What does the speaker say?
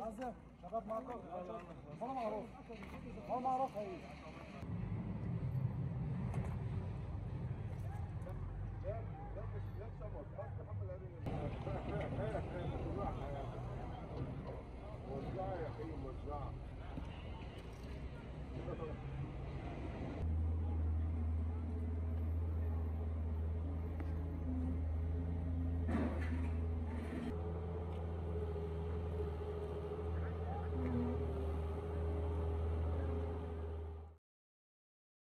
قصدي شباب معكم ولا معروف ولا معروف هي وزعها يا أخي وزعها